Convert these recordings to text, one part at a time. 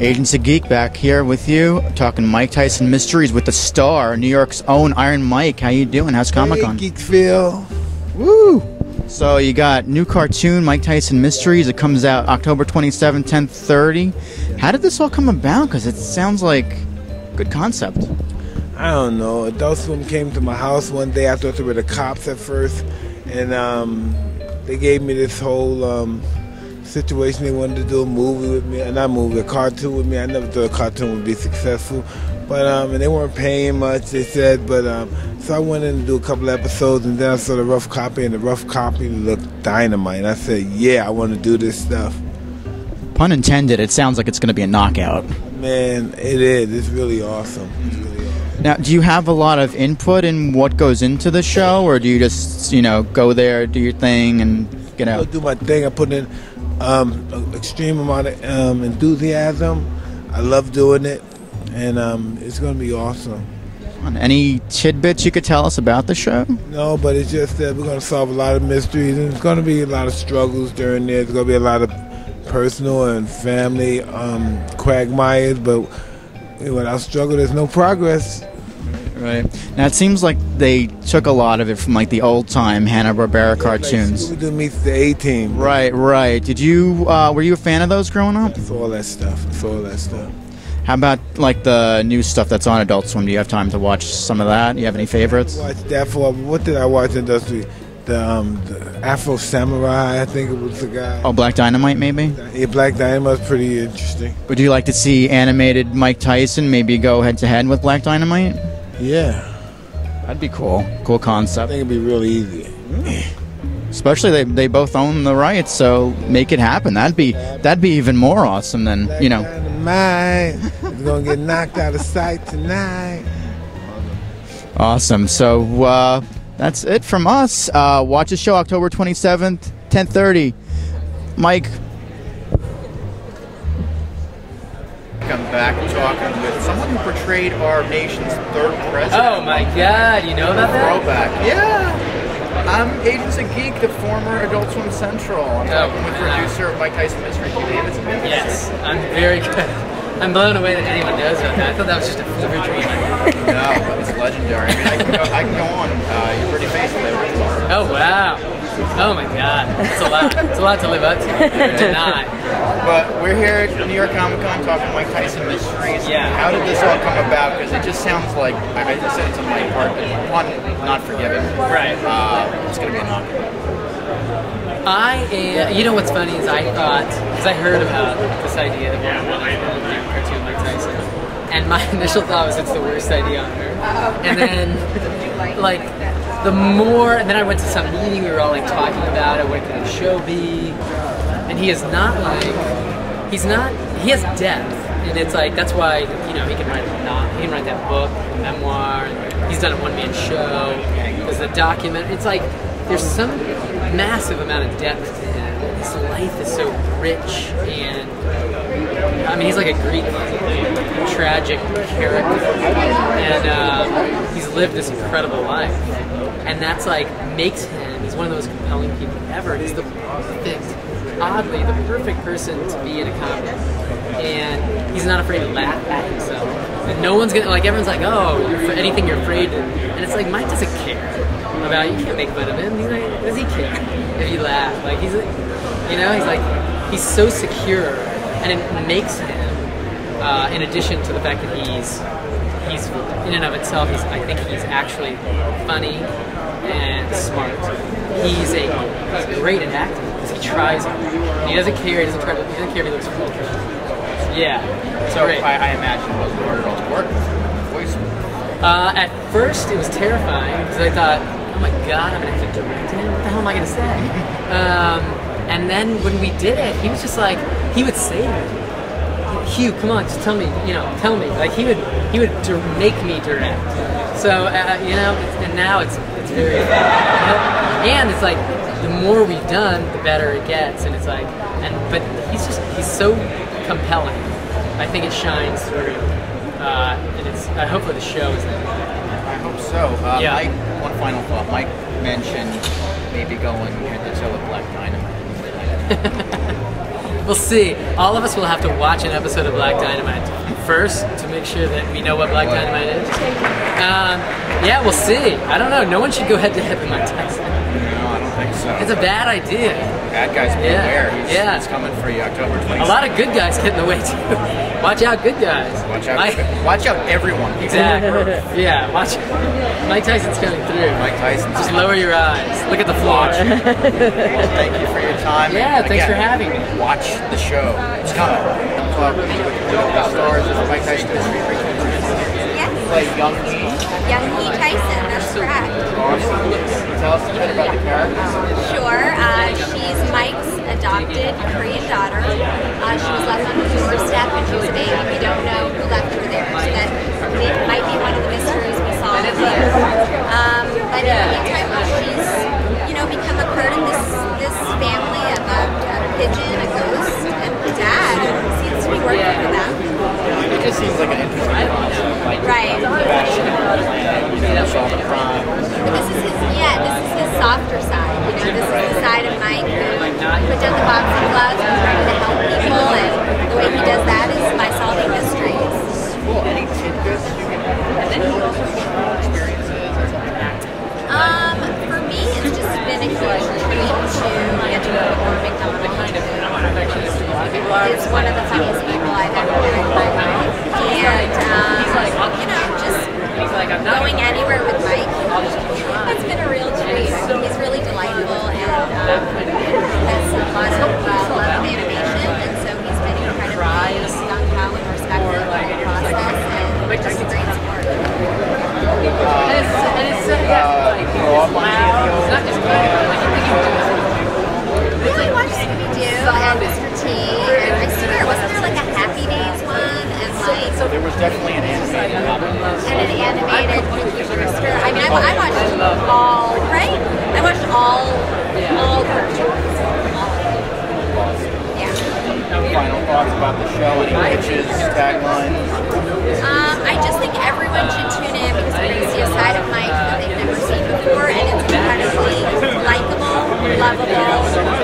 Agents of Geek back here with you, talking Mike Tyson mysteries with the star, New York's own Iron Mike. How you doing? How's Comic Con? Hey, Geeksville. Woo! So you got new cartoon Mike Tyson mysteries. It comes out October 27, 10:30. How did this all come about? Because it sounds like good concept. I don't know. Adult Swim came to my house one day. I thought they were the cops at first, and um, they gave me this whole um, situation. They wanted to do a movie with me, and not movie, a cartoon with me. I never thought a cartoon would be successful, but um, and they weren't paying much. They said, but um, so I went in to do a couple episodes, and then I saw the rough copy, and the rough copy looked dynamite. And I said, yeah, I want to do this stuff. Pun intended. It sounds like it's going to be a knockout. Man, it is. It's really awesome. It's really awesome. Now, do you have a lot of input in what goes into the show, or do you just, you know, go there, do your thing, and get I'll do my thing. I put in um, extreme amount of um, enthusiasm. I love doing it, and um, it's going to be awesome. Any tidbits you could tell us about the show? No, but it's just that we're going to solve a lot of mysteries, and it's going to be a lot of struggles during there. There's going to be a lot of personal and family um, quagmires, but without struggle, there's no progress. Right. Now it seems like they took a lot of it from like the old time Hanna Barbera cartoons. Like Scooby-Doo meets the A-Team. Right, right. Did you uh, were you a fan of those growing up? It's all that stuff. It's all that stuff. How about like the new stuff that's on Adult Swim? Do you have time to watch some of that? Do you have any favorites? Watch that for what did I watch in industry? The um, the Afro Samurai, I think it was the guy. Oh, Black Dynamite, maybe. Yeah, Black Dynamite's pretty interesting. Would you like to see animated Mike Tyson maybe go head to head with Black Dynamite? Yeah, That'd be cool. Cool concept. I think it'd be real easy. Especially they, they both own the rights, so make it happen. That'd be that'd be even more awesome than Black you know. Dynamite is gonna get knocked out of sight tonight. Awesome. So uh, that's it from us. Uh, watch the show October 27th, 10:30. Mike. Come back talking who portrayed our nation's third president. Oh my god, you know about that? Throwback. Yeah. I'm Agents of Geek, the former Adult Swim Central. I'm Oh, with producer of Mike Tyson Mystery, Hugh Davidson. Yes, I'm very good. I'm blown away that anyone knows about that. I thought that was just a fever dream. No, but it's legendary. I mean, I can go, I can go on. Uh, you're pretty face live. Oh wow. Oh my god. It's a lot. It's a lot to live up to. Deny. But we're here at New York Comic Con talking Mike Tyson mysteries. Yeah. How did this all come about? Because it just sounds like, like I just said, it's a Mike part. One, not forgiven. Right. Uh, it's going to be a knockout. I am. You know what's funny is I thought because I heard about this idea that we're going to do a cartoon Mike Tyson, and my initial thought was it's the worst idea on earth. And then, like, the more, and then I went to some meeting. We were all like talking about it. What could the show be? And he is not like he's not. He has depth, and it's like that's why you know he can write not. He can write that book, memoir. He's done a one man show. There's a document. It's like there's some massive amount of depth. His life is so rich and I mean he's like a Greek tragic character. And um, he's lived this incredible life. And that's like makes him he's one of the most compelling people ever. He's the perfect oddly the perfect person to be in a comic and he's not afraid to laugh at himself. And no one's gonna like everyone's like oh for anything you're afraid and it's like Mike doesn't care about you can't make fun of him. He's like, does he care if you laugh? Like he's, you know, he's like, he's so secure, and it makes him. Uh, in addition to the fact that he's, he's in and of itself, he's, I think he's actually funny and smart. He's a he's great at acting because he tries. He doesn't care. He doesn't try. To, he doesn't care if he looks cool. Yeah. So. I, I imagine it was harder to work. Voice. Uh, at first, it was terrifying because I thought, "Oh my god, I'm gonna have to direct him. What the hell am I gonna say?" Um, and then when we did it, he was just like, he would say, "Hugh, come on, just tell me, you know, tell me." Like he would, he would make me direct. So uh, you know, and now it's it's very, and it's like the more we've done, the better it gets, and it's like, and but he's just he's so compelling. I think it shines through. Uh, and it's uh, hopefully the show is that. I hope so. Uh, Yeah. Mike, one final thought. Mike mentioned maybe going head to toe with Black Dynamite. we'll see. All of us will have to watch an episode of Black Dynamite first to make sure that we know what Black Dynamite is. Um, yeah, we'll see. I don't know. No one should go head to head with Mike Tyson. No, I don't think so. It's a bad idea. Bad guys Yeah. He's, yeah. he's coming for you October 26th. A lot of good guys get in the way too. Watch out, good guys. Watch out. Mike- Watch out, everyone. Exactly. Yeah, watch. Mike Tyson's coming through. Mike Tyson. Just lower your eyes. Look at the floor. Thank you for your time. Yeah, thanks Again, for having me. Watch the show. It's coming. Club with the stars of Mike Tyson Mystery Yes, Play Yung Hee. Yung Hee Tyson, that's correct. Awesome. Tell us a bit about the characters. Sure, uh, she's Mike's adopted Korean daughter. Uh, she was left on He's one of the funniest people I've ever met in my life, and um, you know, just going anywhere with Mike, it's been a real treat. He's really delightful and um, has a lot of uh, love of animation, and so he's been incredibly gung ho and respectful of the process, and just a great support. Grow up on Yeah, I watched Scooby Doo and Mr. T, definitely an animated and an animated Punky Brewster? I mean, I, I watched all right. I watched all all cartoons. All of them. Yeah. Final thoughts about the show, any pitches, tagline. Um, I just think everyone should tune in because they're going to see a side of Mike that they've never seen before, and it's incredibly likable, lovable,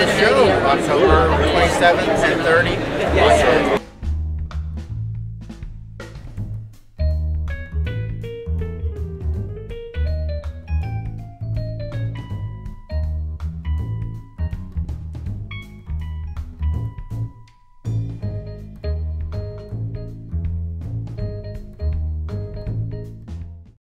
the show October 27th and 30th.